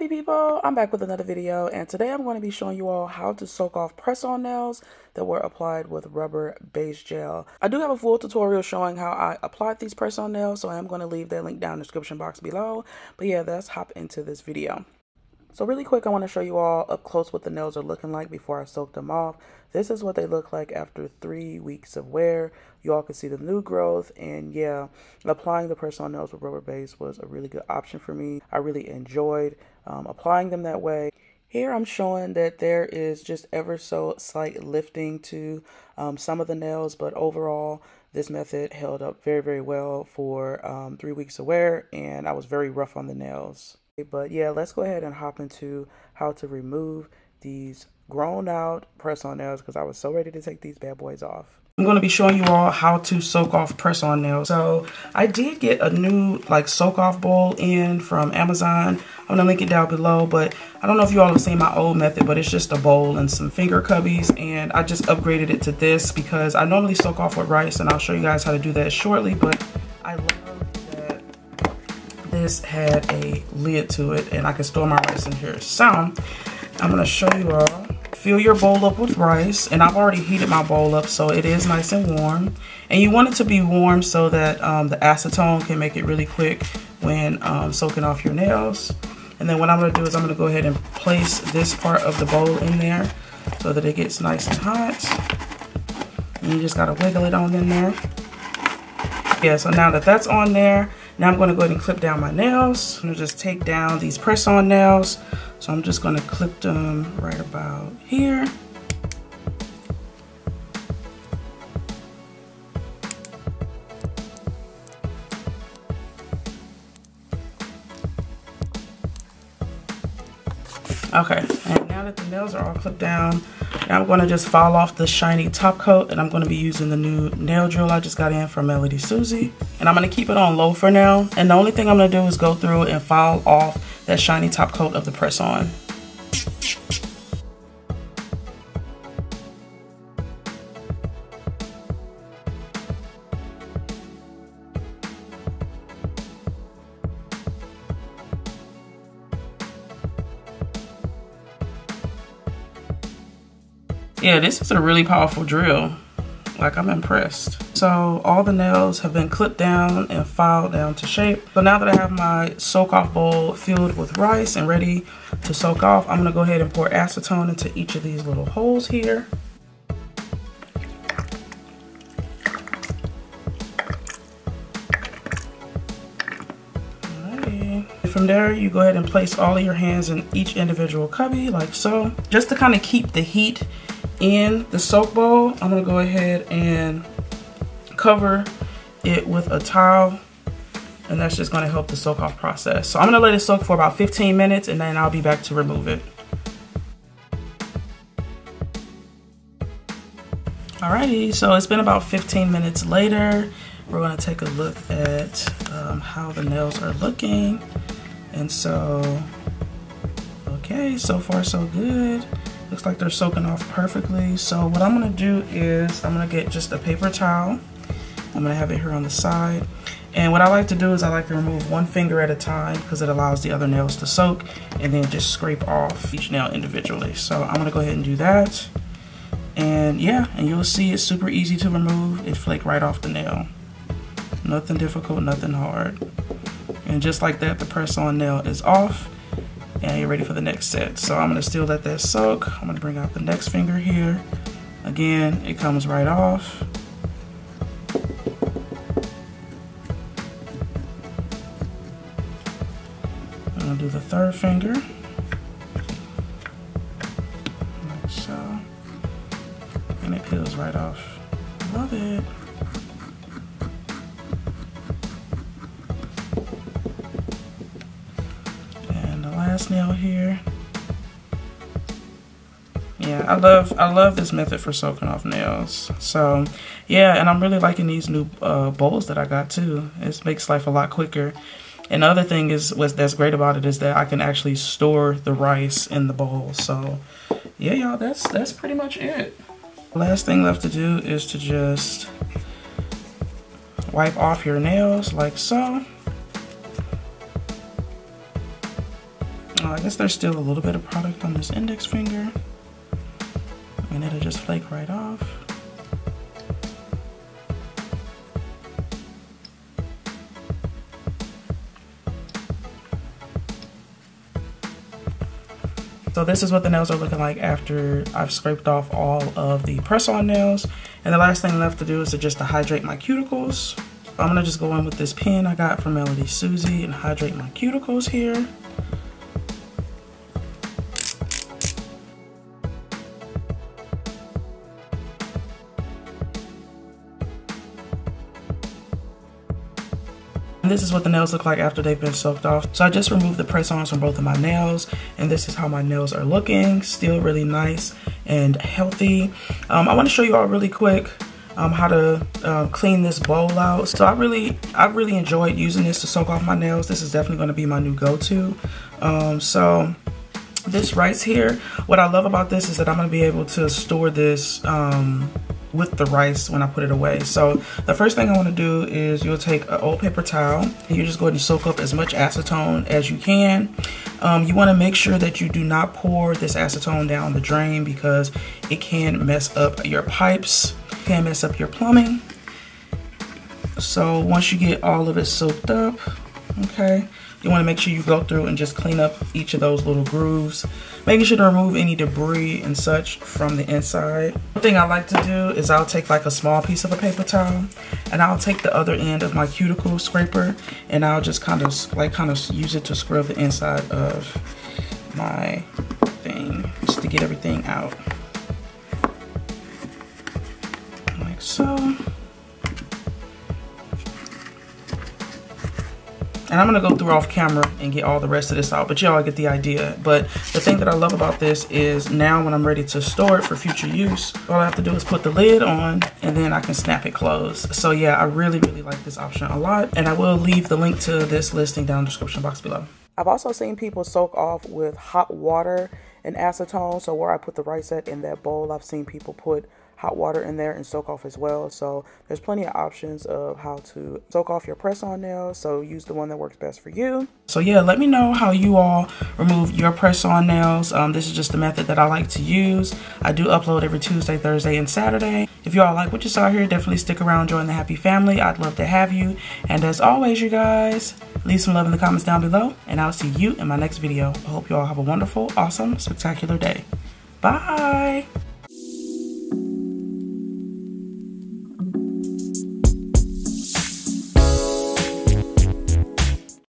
happy people? I'm back with another video and today i'm going to be showing you all how to soak off press-on nails that were applied with rubber base gel. I do have a full tutorial showing how i applied these press-on nails so i am going to leave that link down in the description box below. But yeah let's hop into this video so really quick, I want to show you all up close what the nails are looking like before I soak them off. This is what they look like after three weeks of wear. You all can see the new growth and yeah, applying the press-on nails with rubber base was a really good option for me. I really enjoyed um, applying them that way. Here I'm showing that there is just ever so slight lifting to um, some of the nails, but overall this method held up very, very well for um, three weeks of wear and I was very rough on the nails. But yeah, let's go ahead and hop into how to remove these grown out press-on nails because I was so ready to take these bad boys off. I'm going to be showing you all how to soak off press-on nails. So I did get a new like soak off bowl in from Amazon. I'm going to link it down below, but I don't know if you all have seen my old method, but it's just a bowl and some finger cubbies. And I just upgraded it to this because I normally soak off with rice and I'll show you guys how to do that shortly. But I love this had a lid to it and I can store my rice in here. So I'm gonna show you all. Fill your bowl up with rice and I've already heated my bowl up so it is nice and warm. And you want it to be warm so that um, the acetone can make it really quick when um, soaking off your nails. And then what I'm gonna do is I'm gonna go ahead and place this part of the bowl in there so that it gets nice and hot. And you just gotta wiggle it on in there. Yeah, so now that that's on there, now I'm gonna go ahead and clip down my nails. I'm gonna just take down these press-on nails. So I'm just gonna clip them right about here. Okay, and now that the nails are all clipped down, now I'm going to just file off the shiny top coat and I'm going to be using the new nail drill I just got in from Melody Susie. And I'm going to keep it on low for now. And the only thing I'm going to do is go through and file off that shiny top coat of the press on. Yeah, this is a really powerful drill. Like I'm impressed. So all the nails have been clipped down and filed down to shape. So now that I have my soak off bowl filled with rice and ready to soak off, I'm gonna go ahead and pour acetone into each of these little holes here. From there, you go ahead and place all of your hands in each individual cubby like so, just to kind of keep the heat in the soak bowl, I'm gonna go ahead and cover it with a towel and that's just gonna help the soak off process. So I'm gonna let it soak for about 15 minutes and then I'll be back to remove it. Alrighty, so it's been about 15 minutes later. We're gonna take a look at um, how the nails are looking. And so, okay, so far so good. Looks like they're soaking off perfectly. So what I'm gonna do is I'm gonna get just a paper towel. I'm gonna have it here on the side. And what I like to do is I like to remove one finger at a time because it allows the other nails to soak and then just scrape off each nail individually. So I'm gonna go ahead and do that. And yeah, and you'll see it's super easy to remove. It flake right off the nail. Nothing difficult, nothing hard. And just like that, the press on nail is off and you're ready for the next set. So I'm gonna still let that soak. I'm gonna bring out the next finger here. Again, it comes right off. I'm gonna do the third finger. Like so. And it peels right off. Love it. Last nail here. Yeah, I love I love this method for soaking off nails. So yeah, and I'm really liking these new uh, bowls that I got too. It makes life a lot quicker. And the other thing is what's that's great about it is that I can actually store the rice in the bowl. So yeah, y'all, that's that's pretty much it. Last thing left to do is to just wipe off your nails like so. I guess there's still a little bit of product on this index finger. And it'll just flake right off. So this is what the nails are looking like after I've scraped off all of the press-on nails. And the last thing left to do is to just to hydrate my cuticles. I'm gonna just go in with this pen I got from Melody Susie and hydrate my cuticles here. And this is what the nails look like after they've been soaked off. So I just removed the press-ons from both of my nails and this is how my nails are looking. Still really nice and healthy. Um, I wanna show you all really quick um, how to uh, clean this bowl out. So I really, I really enjoyed using this to soak off my nails. This is definitely gonna be my new go-to. Um, so this rice here, what I love about this is that I'm gonna be able to store this um, with the rice when I put it away. So the first thing I want to do is you'll take an old paper towel and you just go ahead and soak up as much acetone as you can. Um, you want to make sure that you do not pour this acetone down the drain because it can mess up your pipes, can mess up your plumbing. So once you get all of it soaked up, okay, you want to make sure you go through and just clean up each of those little grooves. Making sure to remove any debris and such from the inside. One thing i like to do is i'll take like a small piece of a paper towel and i'll take the other end of my cuticle scraper and i'll just kind of like kind of use it to scrub the inside of my thing just to get everything out. Like so And I'm gonna go through off camera and get all the rest of this out, but y'all get the idea. But the thing that I love about this is now when I'm ready to store it for future use, all I have to do is put the lid on and then I can snap it closed. So yeah, I really, really like this option a lot. And I will leave the link to this listing down in the description box below. I've also seen people soak off with hot water and acetone. So where I put the rice at in that bowl, I've seen people put hot water in there and soak off as well. So there's plenty of options of how to soak off your press-on nails. So use the one that works best for you. So yeah, let me know how you all remove your press-on nails. Um, this is just the method that I like to use. I do upload every Tuesday, Thursday, and Saturday. If you all like what you saw here, definitely stick around, join the happy family. I'd love to have you. And as always, you guys, leave some love in the comments down below, and I'll see you in my next video. I hope you all have a wonderful, awesome, spectacular day. Bye!